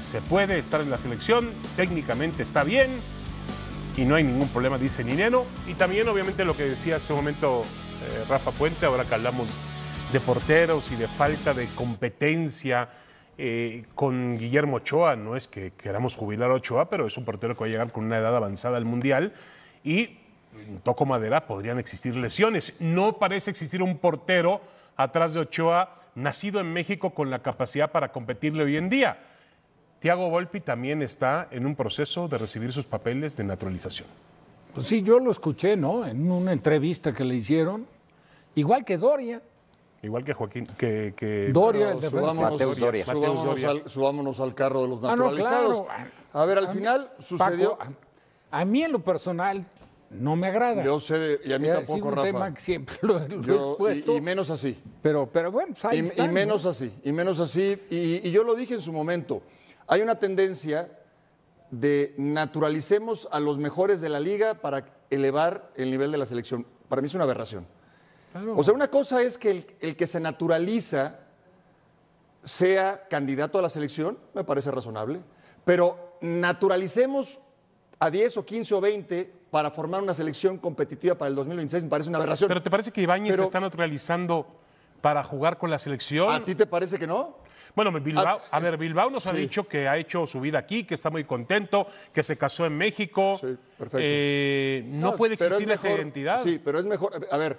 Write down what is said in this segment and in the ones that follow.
se puede estar en la selección, técnicamente está bien y no hay ningún problema, dice Nineno. Y también obviamente lo que decía hace un momento eh, Rafa Puente, ahora que hablamos de porteros y de falta de competencia eh, con Guillermo Ochoa, no es que queramos jubilar a Ochoa, pero es un portero que va a llegar con una edad avanzada al Mundial y toco madera, podrían existir lesiones. No parece existir un portero atrás de Ochoa nacido en México con la capacidad para competirle hoy en día. Tiago Volpi también está en un proceso de recibir sus papeles de naturalización. Pues sí, yo lo escuché, ¿no? En una entrevista que le hicieron. Igual que Doria. Igual que Joaquín, que, que Doria, No, el subámonos, Doria. subámonos Doria. al, subámonos al carro de los Ah, no, naturalizados. claro. A ver, al mí- final sucedió. Paco, a, a mí en lo personal no me agrada. Yo sé, de- y a mí Ha tampoco, un Rafa. tema que siempre lo, lo he Yo- expuesto. y, y menos así. pero, pero bueno, pues ahí Y, y están, ¿no? menos así, y menos así. Y, y yo lo dije en su momento. Hay una tendencia de naturalicemos a los mejores de la liga para elevar el nivel de la selección. Para mí es una aberración. Claro. O sea, una cosa es que el, el que se naturaliza sea candidato a la selección, me parece razonable, pero naturalicemos a 10 o 15 o 20 para formar una selección competitiva para el 2026, me parece una aberración. Pero ¿te parece que Ibáñez se está naturalizando para jugar con la selección? ¿A ti te parece que no? Bueno, Bilbao, Ah, a ver, Bilbao nos ha dicho que ha hecho su vida aquí, que está muy contento, que se casó en México. Sí, perfecto. Eh, no, puede existir esa mejor- identidad. Sí, pero es mejor. A ver,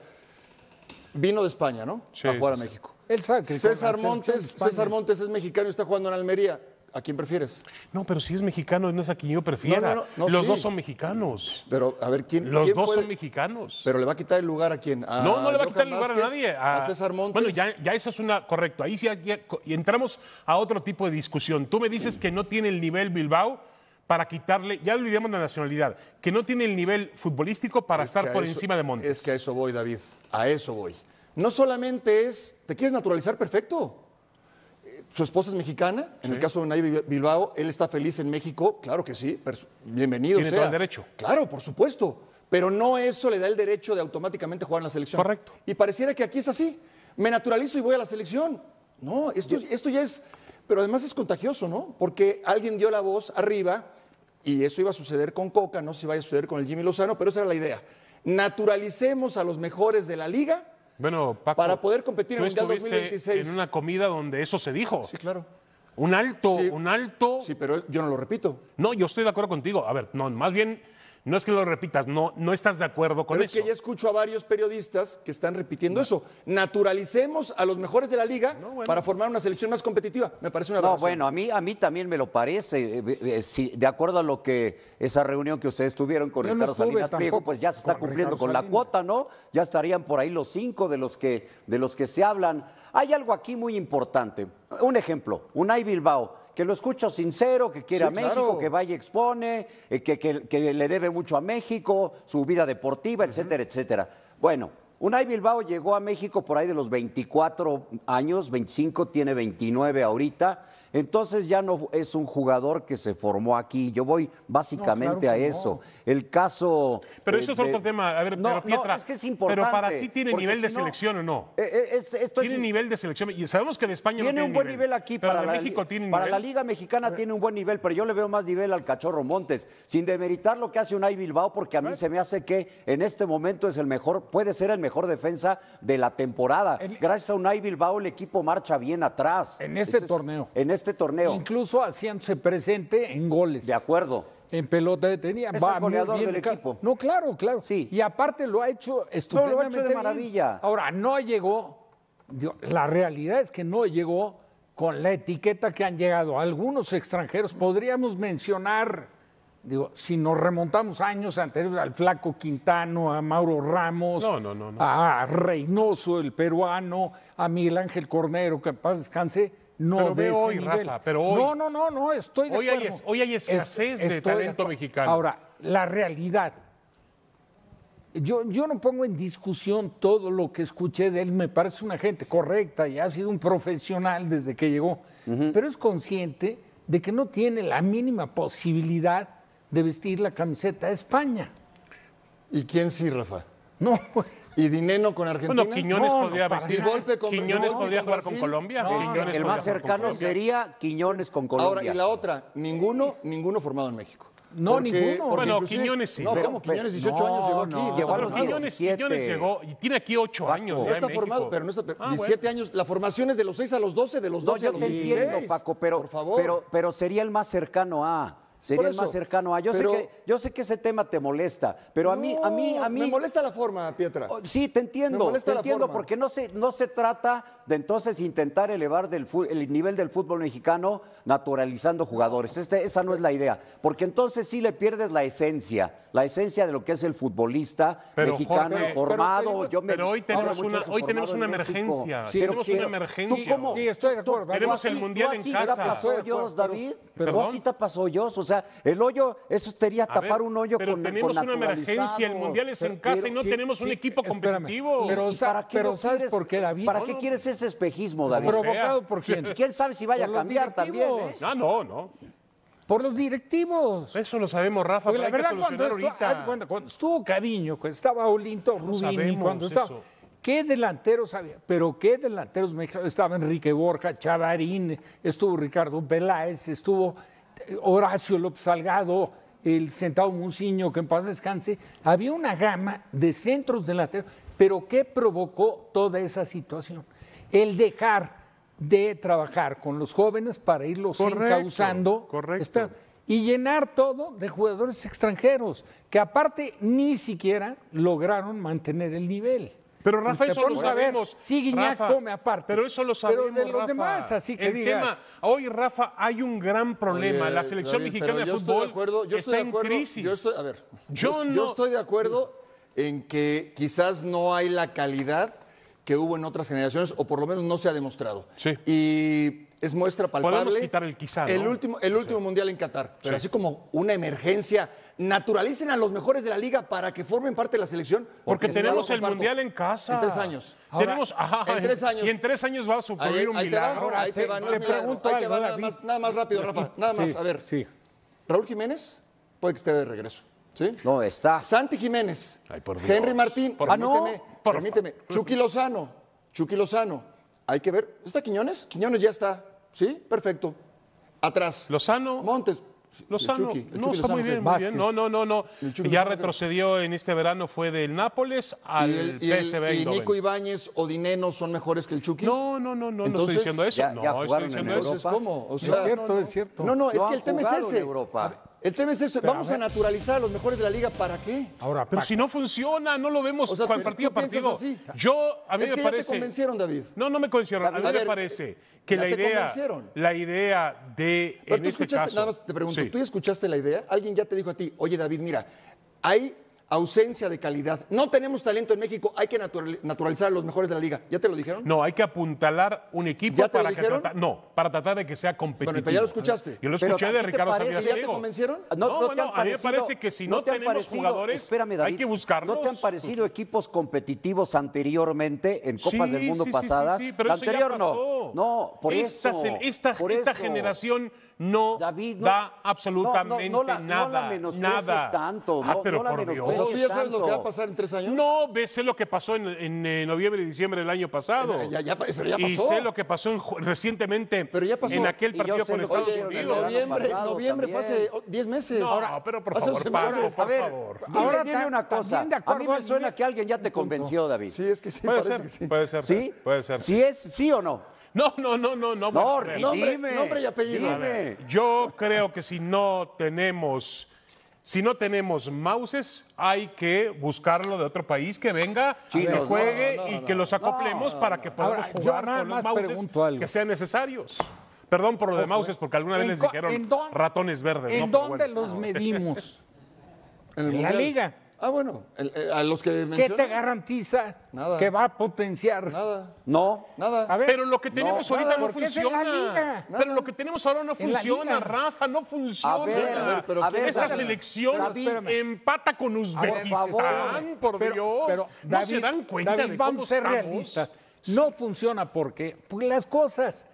vino de España, ¿no? Sí, a jugar sí, a sí. México. Él sabe que César Montes, César Montes es mexicano y está jugando en Almería. ¿A quién prefieres? No, pero si es mexicano, no es a quien yo prefiera. No, no, Los sí. dos son mexicanos. Pero a ver quién. Los quién dos puede- son mexicanos. Pero le va a quitar el lugar a quién? ¿A no, no le va a quitar el lugar a nadie. A, César Montes. Bueno, ya, ya esa es una. Correcto. Ahí sí ya- ya- y entramos a otro tipo de discusión. Tú me dices que no tiene el nivel Bilbao para quitarle, ya olvidemos la nacionalidad, que no tiene el nivel futbolístico para Es estar por eso- encima de Montes. Es que a eso voy, David. A eso voy. No solamente es. ¿Te quieres naturalizar? Perfecto. Su esposa es mexicana, en el caso de Nay Bilbao, él está feliz en México, claro que sí, bienvenido Tiene sea. todo el derecho. Claro, por supuesto, pero no eso le da el derecho de automáticamente jugar en la selección. Correcto. Y pareciera que aquí es así, me naturalizo y voy a la selección. No, esto, esto ya es, pero además es contagioso, ¿no? Porque alguien dio la voz arriba y eso iba a suceder con Coca, no sé si vaya a suceder con el Jimmy Lozano, pero esa era la idea. Naturalicemos a los mejores de la liga Bueno, Paco. Para poder competir en el Mundial estuviste 2026. En una comida donde eso se dijo. Sí, claro. Un alto, Sí. un alto. Sí, pero yo no lo repito. No, yo estoy de acuerdo contigo. A ver, no, más bien, no es que lo repitas, no, no estás de acuerdo con Pero es eso. que ya escucho a varios periodistas que están repitiendo eso. Naturalicemos a los mejores de la liga para formar una selección más competitiva. Me parece una No, aberración. bueno, a mí, a mí también me lo parece. eh, eh, si- de acuerdo a lo que esa reunión que ustedes tuvieron con Yo Ricardo Salinas Pliego, pues ya se está con cumpliendo Ricardo con la cuota, ¿no? Ya estarían por ahí los cinco de los que, de los que se hablan. Hay algo aquí muy importante. Un ejemplo, Unai Bilbao, que lo escucho sincero, que quiere Sí, a México, claro. que vaya y expone, eh, que, que- que le debe mucho a México, su vida deportiva, etcétera, etcétera. Bueno, Unai Bilbao llegó a México por ahí de los 24 años, 25, tiene 29 ahorita. Entonces ya no es un jugador que se formó aquí. Yo voy básicamente No, claro a eso. no. El caso. Pero eh, eso es de- otro tema. A ver, No, pero no, Pietra, es que es importante. pero para ti tiene nivel de si no- selección o no. Eh, eh, es- esto es Tiene nivel de selección. Y sabemos que de España no tiene tiene un buen nivel, aquí pero para, de México tiene para nivel. la Liga Mexicana tiene un buen nivel, pero yo le veo más nivel al Cachorro Montes, sin demeritar lo que hace Unai Bilbao, porque a mí se me hace que en este momento es el mejor, puede ser el mejor defensa de la temporada. En- Gracias a Unai Bilbao el equipo marcha bien atrás. En este Ese es- torneo. En este torneo. Incluso haciéndose presente en goles. De acuerdo. En pelota detenida. Es va el goleador bien del equipo. No, claro, claro. Sí. Y aparte lo ha hecho No, lo estupendamente ha hecho de bien. maravilla. Ahora, no llegó. digo, la realidad es que no llegó con la etiqueta que han llegado algunos extranjeros. Podríamos mencionar, digo, si nos remontamos años anteriores al Flaco Quintano, a Mauro Ramos, No, no, no, no. a Reynoso, el peruano, a Miguel Ángel Cornero, que en paz descanse. No Pero de ve ese hoy, nivel. Rafa, pero hoy. No, no, no, no, estoy de Hoy hay acuerdo. es- hoy hay escasez de talento mexicano. Ahora, la realidad. Yo, yo no pongo en discusión todo lo que escuché de él, me parece una gente correcta y ha sido un profesional desde que llegó, pero es consciente de que no tiene la mínima posibilidad de vestir la camiseta de España. ¿Y quién sí, Rafa? No, ¿Y Dineno con Argentina? Bueno, Quiñones No, no, podría para vestir. nada. ¿Y Volpe con- Quiñones podría con jugar con? Colombia. No, el más cercano sería Quiñones con Colombia. Ahora, y la otra, ninguno, ninguno formado en México. No, ninguno. Bueno, inclusive- Quiñones sí. No, Pero- ¿cómo Quiñones? 18 no, años llegó aquí. no. no Llegó a los. Quiñones, 17. Quiñones llegó y tiene aquí ocho Paco. años. No ya está en formado, pero no está. Ah, 17 años. La formación es de los 6 a los 12, de los No, 12 a yo los te 16. entiendo, Paco, pero, Por favor. pero, pero sería el más cercano a. Sería el más cercano a. Yo, pero- sé que, yo sé que ese tema te molesta, pero a mí, a mí, a mí. Me molesta la forma, Pietra. Oh, Sí, te entiendo, Me molesta te la entiendo, forma. porque no se, no se trata de entonces intentar elevar del el nivel del fútbol mexicano naturalizando jugadores. Este- esa no es la idea, porque entonces sí le pierdes la esencia, la esencia de lo que es el futbolista Pero, mexicano Jorge, formado. pero yo me- Pero hoy tenemos una, hoy tenemos emergencia. Sí, tenemos pero una emergencia. ¿Tú cómo? Sí, estoy de acuerdo. Tú- Tenemos el Mundial en casa. hoyos, pero- David. ¿Perdón? Tú así tapas hoyos. O sea, el hoyo, eso sería tapar ver, un hoyo pero con tenemos con una emergencia, el mundial es en Pero- casa y no sí, tenemos un sí, equipo espérame. competitivo. Pero- ¿Y para qué pero ¿sabes quieres? por qué, David? ¿Para qué quieres ese espejismo, David? ¿Provocado por quién? ¿Y quién sabe si vaya a cambiar también? ¿eh? No, no, no. Por los directivos. Eso lo sabemos, Rafa, Porque pero la hay que verdad, cuando, solucionar estu- ahorita. de cuenta, cuando estuvo Cariño, cuando estaba Olinto Rubini, cuando estaba. eso. ¿Qué delanteros había? Pero qué delanteros mexicanos. Estaba Enrique Borja, Chavarín, estuvo Ricardo Peláez, estuvo eh, Horacio López Salgado, el sentado Muciño, que en paz descanse. Había una gama de centros delanteros. Pero ¿qué provocó toda esa situación? El dejar de trabajar con los jóvenes para irlos Correcto, encauzando. correcto. Espera, y llenar todo de jugadores extranjeros, que aparte ni siquiera lograron mantener el nivel. Pero Rafa, eso lo ver, sabemos. Sí, Guiñac Rafa, come aparte. Pero eso lo Pero sabemos, de los Rafa. demás, así que El digas. tema, hoy, Rafa, hay un gran problema. Oye, la selección mexicana pero de yo estoy fútbol de acuerdo, yo está estoy de en crisis. Yo estoy, a ver, Yo yo, no- yo estoy de acuerdo en que quizás no hay la calidad que hubo en otras generaciones, o por lo menos no se ha demostrado. Sí. Y es muestra palpable. Podemos quitar el quizá, ¿no? El último, el último mundial en Qatar. Pero así como una emergencia, naturalicen a los mejores de la liga para que formen parte de la selección. Porque tenemos el mundial en casa. En tres años. tenemos, ajá, en tres años. Y en tres años va a ocurrir un ahí te va, milagro. ahí te te- va, no te es milagro. pregunto Ahí te algo, va nada más, nada más rápido, Rafa. Nada más, Sí, a ver. Sí. Raúl Jiménez puede que esté de regreso. ¿Sí? No, está. Santi Jiménez. Ay, por Dios. Henry Martín. Por permíteme. permíteme. Chucky Lozano. Chucky Lozano. Hay que ver. ¿Está Quiñones? Quiñones ya está. ¿Sí? Perfecto. Atrás. Lozano. Montes. Lozano, Chucky, no, Chucky está muy bien, bien. No, no, no, no. Ya retrocedió en este verano, fue del Nápoles al Y, el- y el- PSV y. Nico Ibáñez o Dineno son mejores que el Chucky. No, no, no, no, no estoy Entonces, diciendo eso. ya- no, ya estoy en diciendo Europa. eso. Entonces, ¿cómo? O Es cierto, es cierto. No, no, es No que el tema es jugado en ese. Europa. El tema es. Pero, Vamos a naturalizar a los mejores de la liga. ¿para qué? Ahora, Pero Paco, si no funciona, no lo vemos O sea, cual ¿tú- partido a partido. así? Yo, a mí es me que ya te parece. convencieron, David. No, no me convencieron. A mí A me parece que la te idea, convencieron. la idea de, Pero en tú este escuchaste, caso, nada más te pregunto, Sí. ¿tú ya escuchaste la idea? Alguien ya te dijo a ti, oye David, mira, hay ausencia de calidad. No tenemos talento en México, hay que natural- naturalizar a los mejores de la liga. ¿Ya te lo dijeron? No, hay que apuntalar un equipo ¿Ya te lo para que dijeron? trata- no, para tratar de que sea competitivo. Bueno, pero ya lo escuchaste. Yo lo escuché ¿a de Ricardo Salinas ¿Ya te convencieron? No, ¿te no, han a mí me parece que si no te tenemos jugadores, espérame, hay que buscarlos. ¿No te han parecido equipos competitivos anteriormente en Copas Sí, del Mundo sí, sí, sí, pasadas? sí, pero La eso ya anterior pasó. no. No, por esta, eso. esta, por esta eso. generación no David, no- da no, absolutamente no, no la- no nada. nada. tanto, ah, no- pero no la por Dios. O sea, ¿tú ya sabes lo que va a pasar en tres años? No, sé lo que pasó en, en, eh, noviembre y diciembre del año pasado. Ya- ya- pero ya Y pasó. sé lo que pasó en recientemente Pero ya pasó. en aquel Y partido con Estados Oye, Unidos. verano noviembre, noviembre fue hace oh, 10 meses. No, pero por favor, semanas. por A ver, favor. dime, Ahora, dime una cosa. A mí me suena que alguien ya te convenció, David. Sí, es que sí, Puede ser, que sí. puede ser, ¿Sí? puede ser. ¿Sí es sí o no? No, no, no, no, no. No. Nombre- dime. nombre y apellido. Dime. Ver. Yo creo que si no tenemos, si no tenemos mouses, hay que buscarlo de otro país que venga, Chinos, que juegue no, y que los acoplemos para que podamos Ahora, jugar con los mouses que sean necesarios. Perdón por lo de mouses, porque alguna vez ¿En les dijeron dónde- ratones verdes. ¿En dónde bueno. los medimos? En, el En la liga. Ah, bueno, el- eh, a los que ¿Qué mencioné. te garantiza Nada. que va a potenciar? Nada, No. nada. A ver, Pero lo que tenemos No, ahorita nada, no porque funciona. liga. Pero lo que tenemos ahora no funciona. Rafa, no funciona. A ver, a ver, pero a ver, Esta David, selección David, empata con Uzbekistán, favor. por pero, Dios. pero, no David, se dan cuenta David, de vamos a ser estamos? realistas. No funciona porque pues, las cosas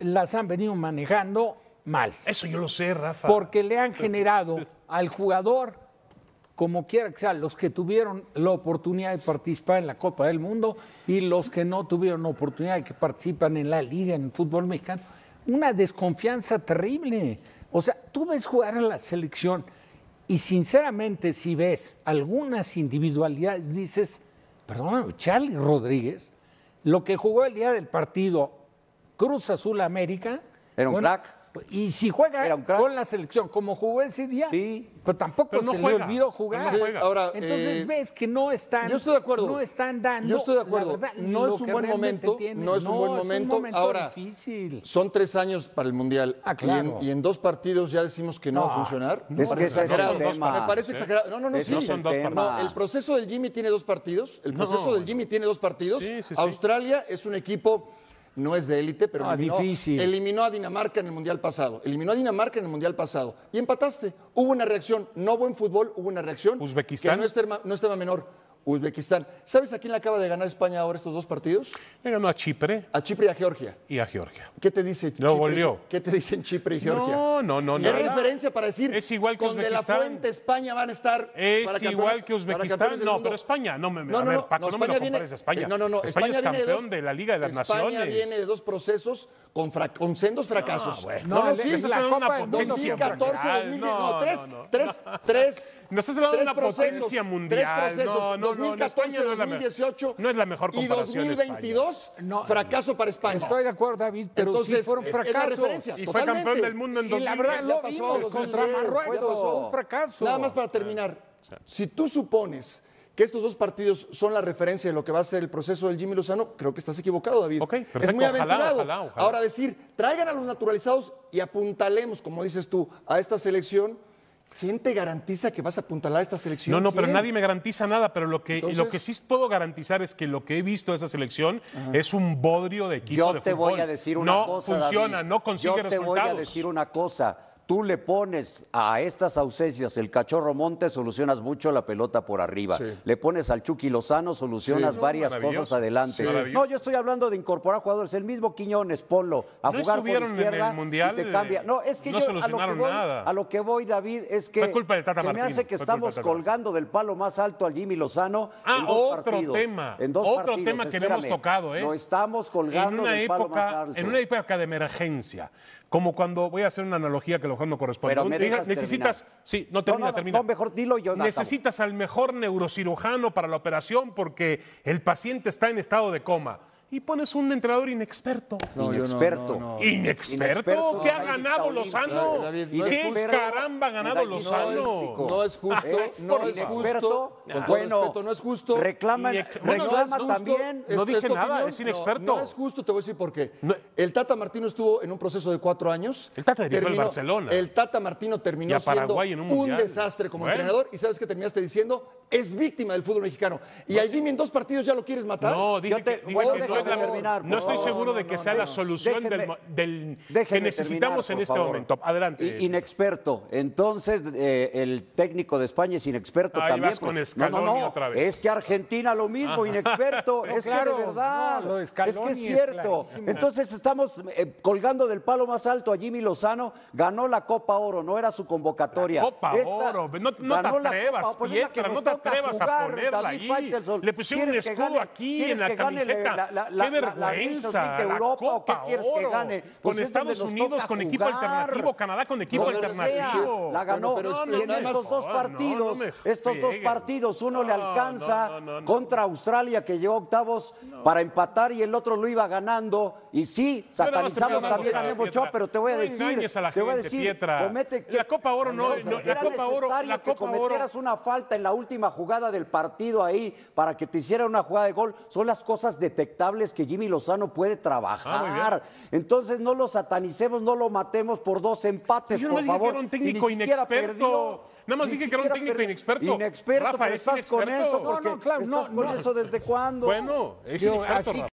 las han venido manejando mal. Eso yo lo sé, Rafa. Porque le han generado al jugador como quiera que sea, los que tuvieron la oportunidad de participar en la Copa del Mundo y los que no tuvieron la oportunidad de que participan en la liga, en el fútbol mexicano, una desconfianza terrible. O sea, tú ves jugar a la selección y sinceramente si ves algunas individualidades, dices, perdón, Charlie Rodríguez, lo que jugó el día del partido Cruz Azul América. Era un crack. Y si juega con la selección como jugó ese día, Sí. pero tampoco Pero no se juega. le olvidó jugar. No juega. Ahora, Entonces eh, ves que no están, Yo estoy de acuerdo. no están dando. Yo estoy de acuerdo. verdad, no es un buen momento. No es un buen es momento. Ahora, difícil. son tres años para el Mundial. Ah, y, en, y en dos partidos ya decimos que no, va a No, funcionar. Es que es exagerado. Me parece exagerado. No, no, no. Sí. no son dos el proceso del Jimmy tiene dos partidos. El No, proceso del Jimmy tiene dos partidos. Australia es un equipo, no es de élite, pero No, eliminó, difícil. eliminó a Dinamarca en el Mundial pasado. Eliminó a Dinamarca en el Mundial pasado. Y empataste. Hubo una reacción. No buen fútbol, hubo una reacción. Uzbekistán. Que no es, tema, no es tema menor. Uzbekistán. ¿Sabes a quién le acaba de ganar España ahora estos dos partidos? Le ganó a Chipre A Chipre y a Georgia. y a Georgia. ¿Qué te dice Chipre? Lo goleó. ¿Qué te dicen Chipre y Georgia? No, no, no, Es referencia para decir Es igual que con De la Uzbekistán. Fuente, España van a estar para Es campeones- igual que para Uzbekistán. No, pero España, no me, No, a no, ver, no, Paco, no, no, me lo España compares a España. eh, no, no, no, España, es viene de campeón dos- de la Liga de las España Naciones. viene de dos procesos con, con sendos fracasos. bueno. No, no, No, sí. es Estás la hablando de una potencia 2014, mundial. 2010, no, No, tres, no, no. tres, tres. No estás hablando de una potencia mundial. Tres procesos, No, no, no, 2014, España no es la me- 2018 no es la mejor comparación Y España. 2022, No. fracaso para España. Estoy de acuerdo, David, pero Entonces, sí es la referencia. Y fue campeón del mundo en Y 2010. la verdad Ya lo pasó, vimos 2010, contra Marruecos, fue un fracaso. Nada más para terminar. Si tú supones que estos dos partidos son la referencia de lo que va a ser el proceso del Jimmy Lozano, creo que estás equivocado, David. Ok, es muy Ojalá, aventurado. ojalá, ojalá. Ahora decir, traigan a los naturalizados y apuntalemos, como dices tú, a esta selección. ¿Quién te garantiza que vas a apuntalar a esta selección? No, no, pero nadie me garantiza nada, pero lo que, Entonces- lo que sí puedo garantizar es que lo que he visto de esa selección es un bodrio de equipo Yo de te fútbol. voy a decir una no cosa. funciona, David. no consigue Yo te resultados. voy a decir una cosa. Tú le pones a estas ausencias el cachorro Montes, solucionas mucho la pelota por arriba. Sí. Le pones al Chucky Lozano, solucionas Sí. No, varias cosas adelante. Sí. No, yo estoy hablando de incorporar jugadores. El mismo Quiñones, ponlo a No jugar por estuvieron en el izquierda Mundial, y te cambia. No, es que no yo a lo que solucionaron voy- nada. A lo que voy, David, es que Fue culpa del Tata se me hace que fue estamos colgando del palo más alto al Jimmy Lozano Ah, en dos otro partidos. tema, En dos otro partidos, tema que no hemos tocado, ¿eh? Lo estamos colgando en una del palo más época, alto. en una época de emergencia, como cuando voy a hacer una analogía que lo mejor no corresponde. Pero me dejas necesitas, terminar. sí, no termina, no, no, termina. no, mejor dilo yo acabo. Necesitas al mejor neurocirujano para la operación porque el paciente está en estado de coma y pones un entrenador inexperto. No, yo no, Inexperto. no, no. ¿Inexperto? ¿Qué ha ganado Lozano? David, ¿Qué caramba ha ganado No es- Lozano? No es justo, no es justo. Con todo Bueno, respeto, no es justo. Reclama, reclama no es justo. también. No dije nada, es inexperto. No, no es justo, te voy a decir por qué. No- El Tata Martino estuvo en un proceso de cuatro años. El Tata dirigió al Barcelona. El Tata Martino terminó siendo un desastre como Bueno. entrenador. ¿Y sabes qué terminaste diciendo? Es víctima del fútbol mexicano. ¿Y al Jimmy en dos partidos ya lo quieres matar? No, dije que, no, la- terminar, estoy seguro de que sea la solución del, Déjeme- mo- del que necesitamos terminar, en este favor. momento. Adelante. I- Inexperto. Entonces, eh, el técnico de España es inexperto Ahí también. vas con Scaloni no, no, no. otra vez. Es que Argentina lo mismo, inexperto. Sí, es claro. que de verdad. No, lo de es que es cierto. Entonces, estamos eh, colgando del palo más alto a Jimmy Lozano. Ganó la Copa Oro, no era su convocatoria. La Copa Esta- Oro, no, te atrevas, pues Pietra, no te atrevas a ponerla ahí. Le pusieron un ¿Quieres que escudo aquí en la camiseta. La- ¡Qué la- la- la vergüenza! Europa, ¿o qué Copa quieres que Oro. gane? Con Pues es Estados Unidos, con equipo jugar. alternativo, Canadá con equipo Donde alternativo. La ganó. Bueno, pero y en estos dos no, partidos, no estos dos partidos, uno le No, alcanza no, no, no, contra Australia que llegó a octavos para empatar y el otro lo iba ganando. Y sí, satanizamos también a Memo. Ochoa, pero te voy a No decir, engañes a la te voy a gente, decir, Pietra. comete La Copa Oro no- no, la era Copa Oro- necesario la que Copa Oro- cometieras una falta en la última jugada del partido ahí para que te hiciera una jugada de gol. Son las cosas detectables que Jimmy Lozano puede Ah, trabajar. Entonces no lo satanicemos, no lo matemos por dos empates, Yo por nomás dije que favor. era un técnico inexperto. Nada más dije que era un técnico inexperto. Inexperto, Rafa, pero es estás con eso No, no, claro, no, estás con no. eso desde cuándo. Bueno, es Yo, inexperto, así Rafa.